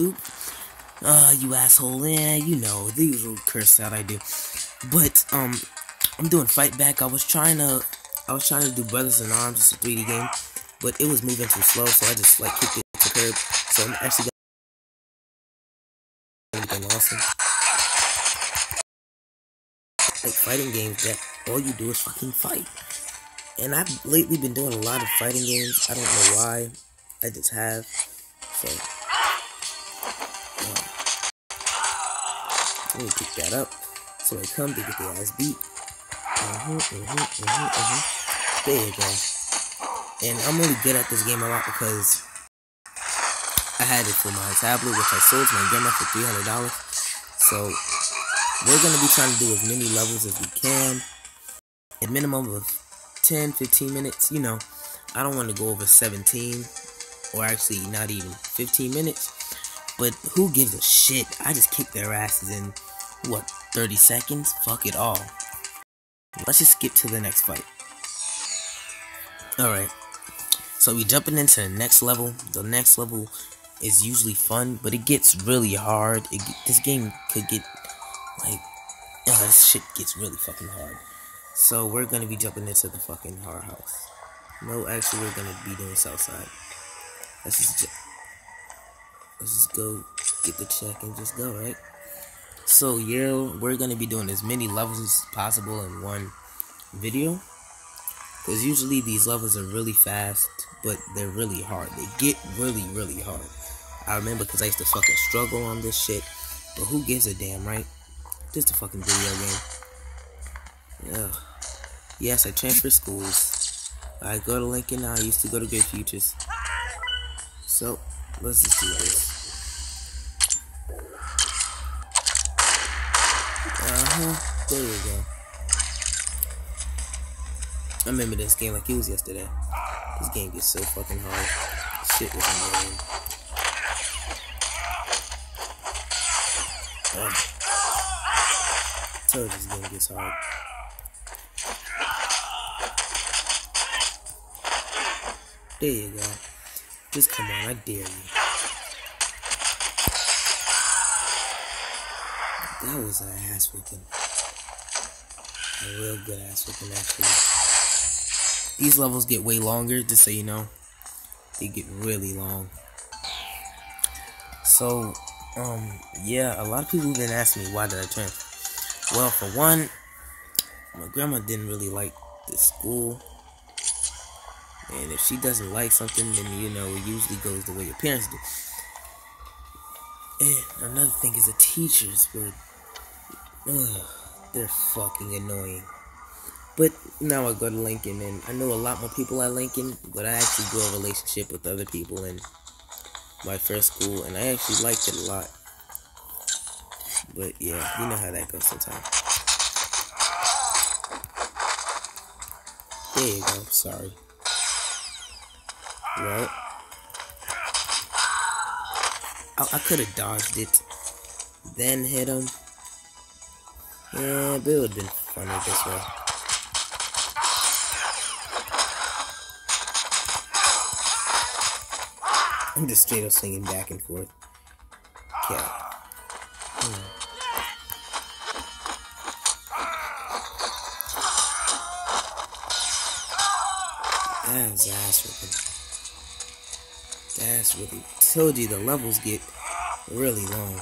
Uh, you asshole, yeah, you know, the usual curse that I do. But, um, I'm doing Fightback. I was trying to, I was trying to do Brothers in Arms, it's a 3D game, but it was moving too slow, so I just, like, kicked it to the curb. So I'm actually gonna be awesome. Like, fighting games that all you do is fucking fight. And I've lately been doing a lot of fighting games. I don't know why. I just have. So, Let me pick that up. So I come to get the ass beat. Mm-hmm, mm-hmm, mm-hmm, mm-hmm. There you go. And I'm really good at this game a lot because I had it for my tablet, which I sold to my grandma for $300. So we're going to be trying to do as many levels as we can. A minimum of 10, 15 minutes. You know, I don't want to go over 17 or actually not even 15 minutes. But who gives a shit? I just kick their asses in, what, 30 seconds? Fuck it all. Let's just skip to the next fight. Alright. So we jumping into the next level. The next level is usually fun, but it gets really hard. It, this game could get, like, this shit gets really fucking hard. So we're gonna be jumping into the fucking horror house. No, actually, we're gonna be doing Southside. Let's just let's just go get the check and just go, right? So yeah, we're gonna be doing as many levels as possible in one video. Because usually these levels are really fast, but they're really hard. They get really, really hard. I remember because I used to fucking struggle on this shit. But who gives a damn, right? Just a fucking video game. Yeah. Yes, I transfer schools. I go to Lincoln. I used to go to Great Futures. So, Let's just do this. Uh-huh. There you go. I remember this game like it was yesterday. This game gets so fucking hard. Shit was annoying. Uh, told this game gets hard. There you go. Just come on, I dare you. That was an ass whooping. A real good ass whooping, actually. These levels get way longer, just so you know. They get really long. So, um, yeah, a lot of people been asking me why did I turn. Well, for one, my grandma didn't really like the school and if she doesn't like something, then you know it usually goes the way your parents do. And another thing is the teachers were, ugh, they're fucking annoying. But now I go to Lincoln, and I know a lot more people at Lincoln, but I actually grew a relationship with other people in my first school, and I actually liked it a lot. But yeah, you know how that goes sometimes. There you go, sorry. Right. I, I could have dodged it. Then hit him. Yeah, but it would have been funny this way. I'm just straight up swinging back and forth. Okay. Hmm. That's ass whipping. That's really told you the levels get really long.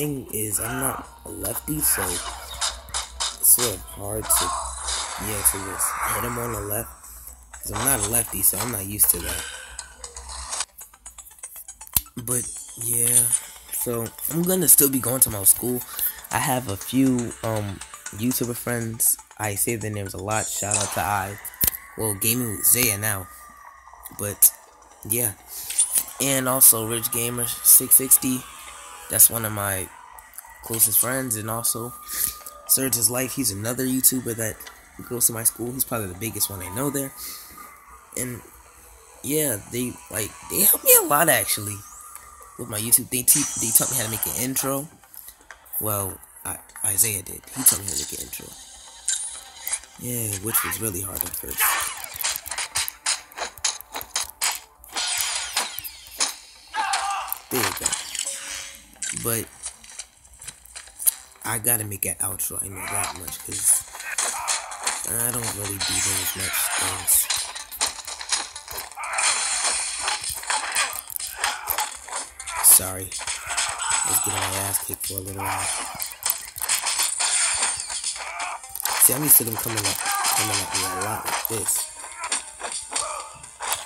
Thing is, I'm not a lefty, so it's sort of hard to, yeah, to just hit him on the left. Because I'm not a lefty, so I'm not used to that. But yeah, so I'm gonna still be going to my school. I have a few um YouTuber friends. I say their names a lot. Shout out to I. Well, gaming with Zaiah now. But yeah, and also Rich Gamer 660. That's one of my closest friends, and also Surge's Life. He's another YouTuber that goes to my school. He's probably the biggest one I know there. And yeah, they like they help me a lot actually with my YouTube. They they taught me how to make an intro. Well, I, Isaiah did. He taught me how to make an intro. Yeah, which was really hard at first. There you go. But I gotta make an outro. I know that much because I don't really do those much things. Sorry. Let's get my ass kicked for a little while. See, I'm used to them coming up, coming at me a lot like this.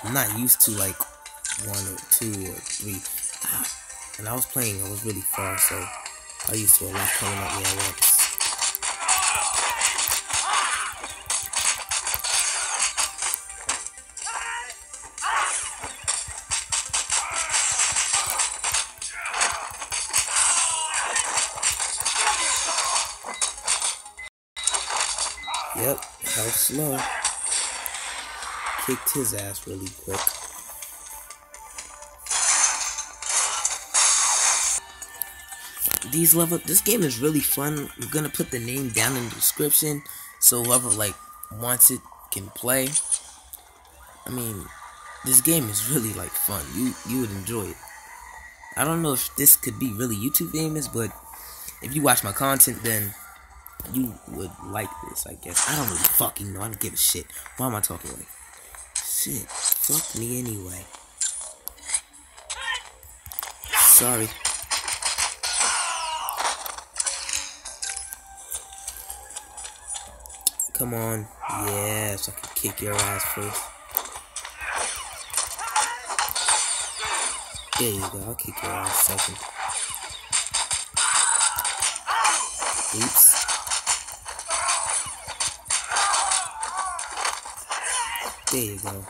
I'm not used to like one or two or three. When I was playing, I was really far, so I used to a lot coming at me at once. Yep, how slow. Kicked his ass really quick. These level, this game is really fun. I'm gonna put the name down in the description so whoever like wants it can play. I mean, this game is really like fun. You you would enjoy it. I don't know if this could be really YouTube famous, but if you watch my content, then you would like this, I guess. I don't really fucking know. I don't give a shit. Why am I talking like shit? Fuck me anyway. Sorry. Come on. Yes, I can kick your ass first. There you go. I'll kick your ass second. Oops. There you go.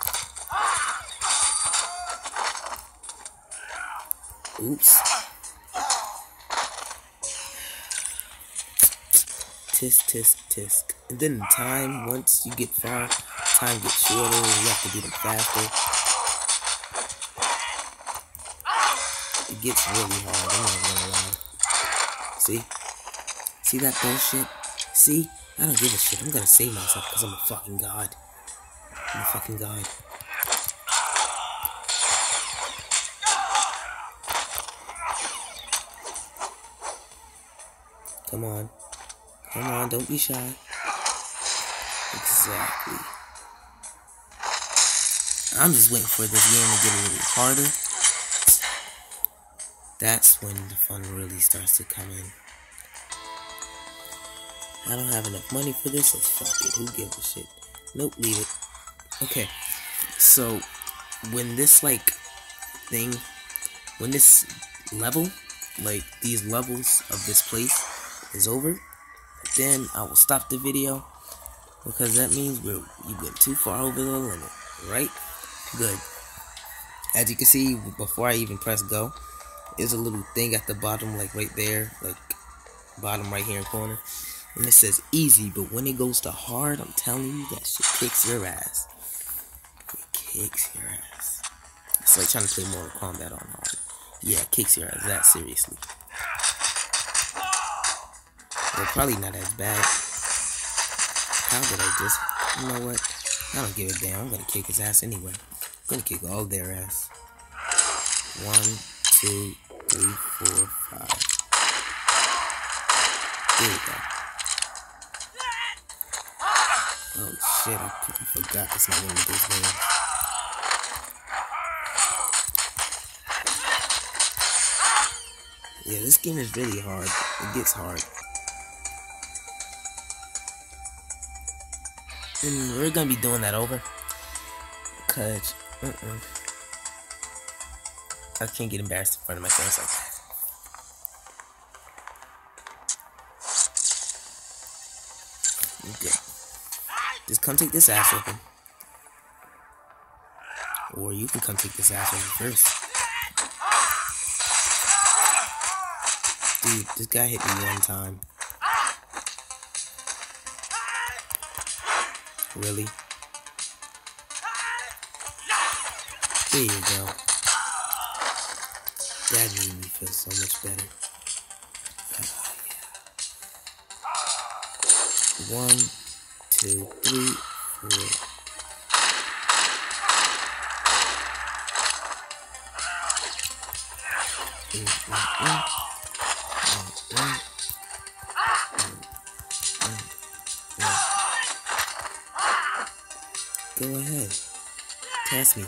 Oops. Tisk, tisk, tisk. And then the time, once you get far, time gets shorter you have to do them faster. It gets really hard. See? See that bullshit? See? I don't give a shit. I'm gonna save myself because I'm a fucking god. I'm a fucking god. Come on. Come on, don't be shy. Exactly. I'm just waiting for this game to get a little harder. That's when the fun really starts to come in. I don't have enough money for this, so fuck it. Who gives a shit? Nope, leave it. Okay, so when this like thing, when this level, like these levels of this place is over, then I will stop the video because that means we're you went too far over the limit, right? Good. As you can see, before I even press go, there's a little thing at the bottom, like right there, like bottom right here in corner. And it says easy, but when it goes to hard, I'm telling you, that shit kicks your ass. It kicks your ass. It's like trying to play Mortal Kombat on hard. Yeah, it kicks your ass that seriously. Well, probably not as bad. How did I just... You know what? I don't give a damn. I'm gonna kick his ass anyway. I'm gonna kick all their ass. One, two, three, four, five. There you go. Oh shit, I, I forgot it's not one of those games. Yeah, this game is really hard. It gets hard. And we're gonna be doing that over. Cause, uh -uh. I can't get embarrassed in front of my friends like that. Okay. Just come take this ass open. Or you can come take this ass open first. Dude, this guy hit me one time. Really? There you go. That made me feel so much better. One, two, three, four. Mm, mm, mm. Go ahead. Test me.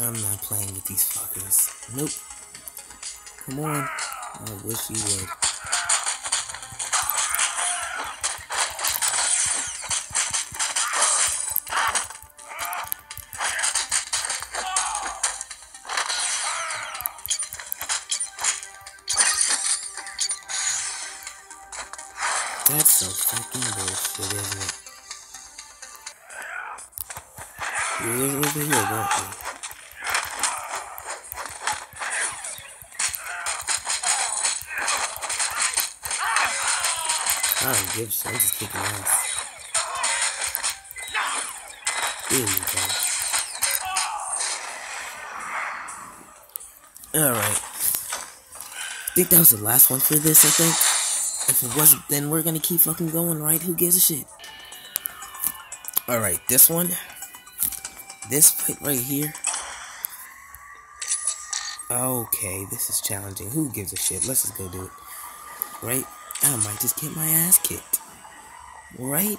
I'm not playing with these fuckers. Nope. Come on. I wish you would. That's so fucking bullshit, isn't it? You're over here, don't you? I don't give shit. I'm just kicking ass. There you go. Alright. I think that was the last one for this, I think. If it wasn't, then we're gonna keep fucking going, right? Who gives a shit? Alright, this one. This fight right here. Okay, this is challenging. Who gives a shit? Let's just go do it. Right? I might just get my ass kicked. Right?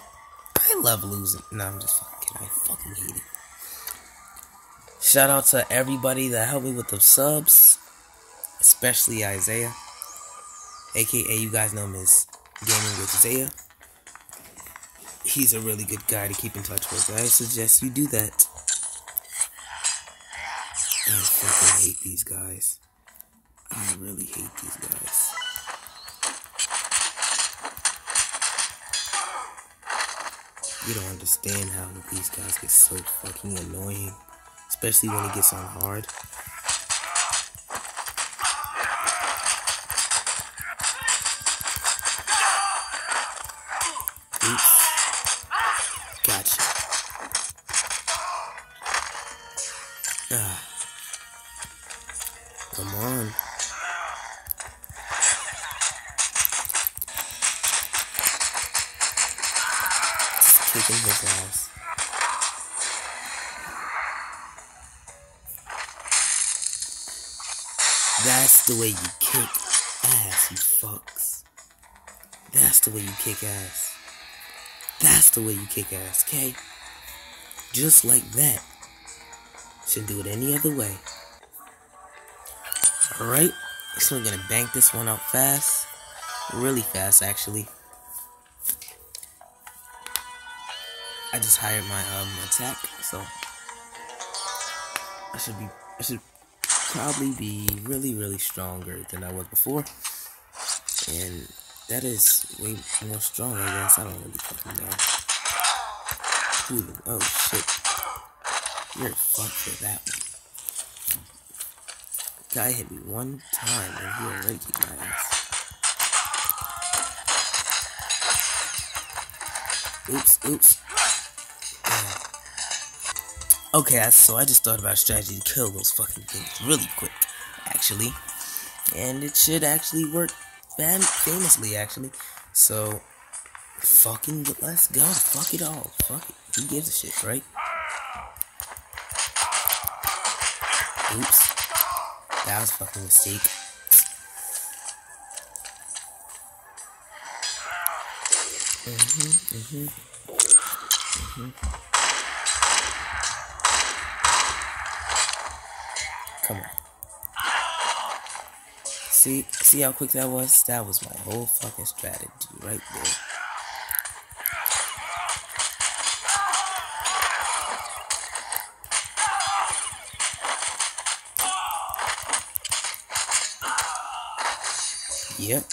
I love losing. No, I'm just fucking. I fucking hate it. Shout out to everybody that helped me with the subs, especially Isaiah, aka you guys know him as Gaming with Isaiah. He's a really good guy to keep in touch with. I suggest you do that. I fucking hate these guys. I really hate these guys. You don't understand how these guys get so fucking annoying. Especially when it gets on hard. His ass. That's the way you kick ass, you fucks. That's the way you kick ass. That's the way you kick ass, okay? Just like that. Shouldn't do it any other way. Alright, so we're gonna bank this one out fast. Really fast, actually. I just hired my um attack, so I should be I should probably be really really stronger than I was before, and that is way more strong. I guess I don't really fucking know. Ooh, oh shit, you're fucked for that one. Guy hit me one time and he already kicked my ass. Oops, oops. Okay, so I just thought about a strategy to kill those fucking things really quick, actually. And it should actually work fam famously, actually. So, fucking let's go. Fuck it all. Fuck it. Who gives a shit, right? Oops. That was a fucking mistake. Mm-hmm, mm-hmm. Mm-hmm. Come on. See, see how quick that was? That was my whole fucking strategy right there. Yep.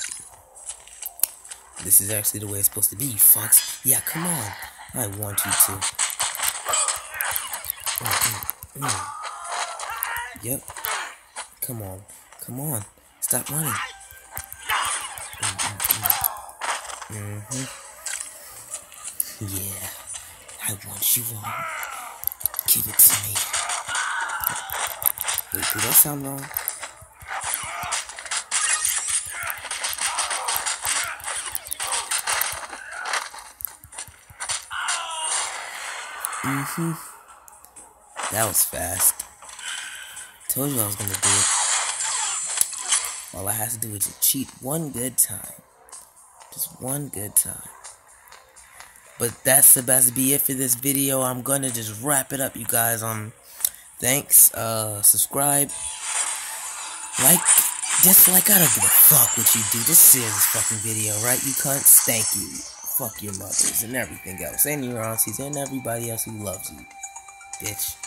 This is actually the way it's supposed to be, fucks. Yeah, come on. I want you to. Mm, mm, mm. Yep. Come on. Come on. Stop running. Mm hmm Yeah. I want you all. Give it to me. Did that sound wrong? Mm-hmm. That was fast. Told you I was gonna do it. All I have to do is just cheat one good time. Just one good time. But that's about to be it for this video. I'm gonna just wrap it up, you guys. Um, thanks. Uh, subscribe, like, dislike. I don't give a fuck what you do. Just share this fucking video, right? You cunts. Thank you. Fuck your mothers and everything else, and your aunties, and everybody else who loves you, bitch.